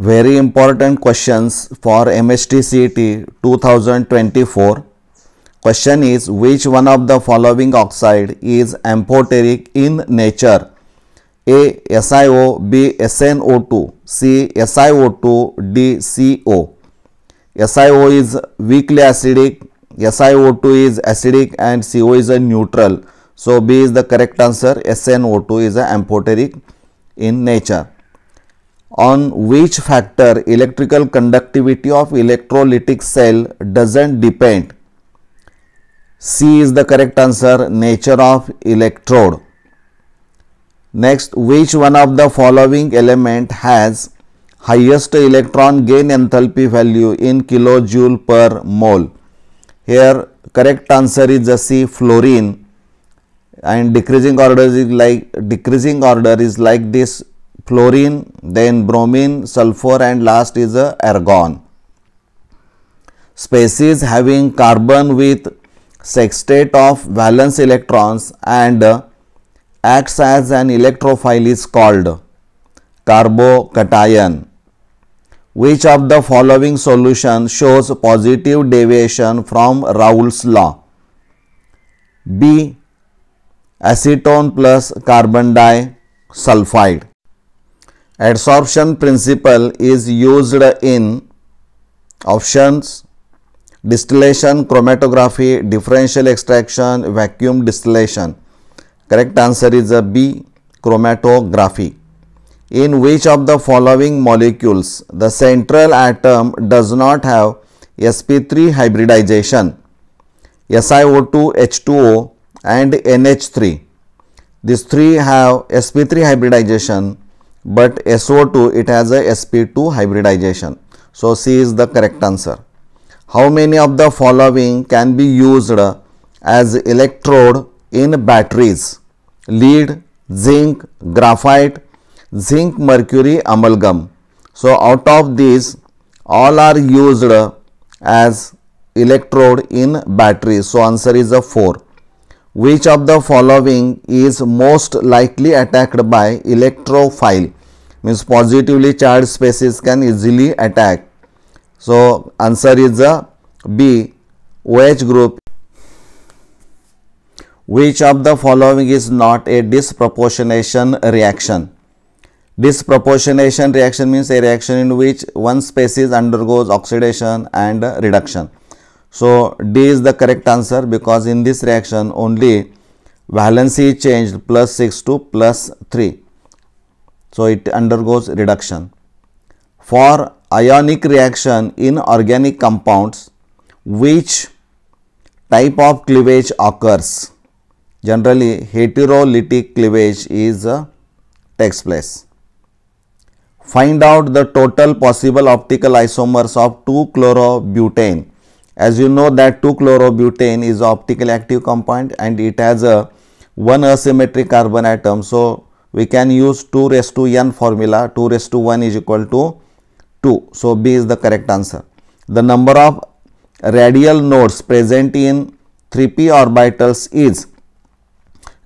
Very important questions for MHT CET 2024. Question is which one of the following oxide is amphoteric in nature? A. SiO, B. SnO2, C. SiO2, D. CO. SiO is weakly acidic, SiO2 is acidic and CO is a neutral. So B is the correct answer. SnO2 is a amphoteric in nature. On which factor electrical conductivity of electrolytic cell doesn't depend? C is the correct answer. Nature of electrode. Next, which one of the following element has highest electron gain enthalpy value in kilojoule per mole? Here correct answer is the C fluorine and decreasing order is like decreasing order is like this fluorine then bromine sulfur and last is a argon. Species having carbon with sextet of valence electrons and uh, acts as an electrophile is called carbocation. Which of the following solution shows positive deviation from Raoult's law? B. Acetone plus carbon disulfide. Adsorption principle is used in options distillation, chromatography, differential extraction, vacuum distillation. Correct answer is a B chromatography. In which of the following molecules the central atom does not have sp3 hybridization SiO2, H2O and NH3. These three have sp3 hybridization but SO2 it has a sp2 hybridization. So C is the correct answer. How many of the following can be used as electrode in batteries? lead, zinc, graphite, zinc mercury amalgam. So, out of these all are used as electrode in batteries. So, answer is a 4. Which of the following is most likely attacked by electrophile? Means positively charged species can easily attack. So, answer is a B. OH group which of the following is not a disproportionation reaction? Disproportionation reaction means a reaction in which one species undergoes oxidation and reduction. So, D is the correct answer because in this reaction only valency is changed plus 6 to plus 3. So, it undergoes reduction. For ionic reaction in organic compounds, which type of cleavage occurs? generally heterolytic cleavage is uh, takes place. Find out the total possible optical isomers of 2-chlorobutane. As you know that 2-chlorobutane is optically active compound and it has a one asymmetric carbon atom. So, we can use 2 raised to n formula 2 raised to 1 is equal to 2. So, B is the correct answer. The number of radial nodes present in 3p orbitals is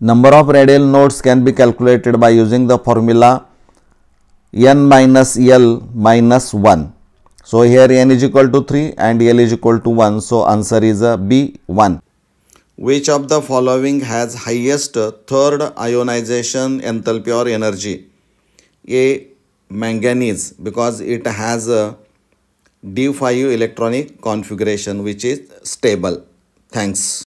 Number of radial nodes can be calculated by using the formula n minus L minus 1. So, here n is equal to 3 and L is equal to 1. So, answer is B 1. Which of the following has highest third ionization enthalpy or energy? A. Manganese because it has a D5 electronic configuration which is stable. Thanks.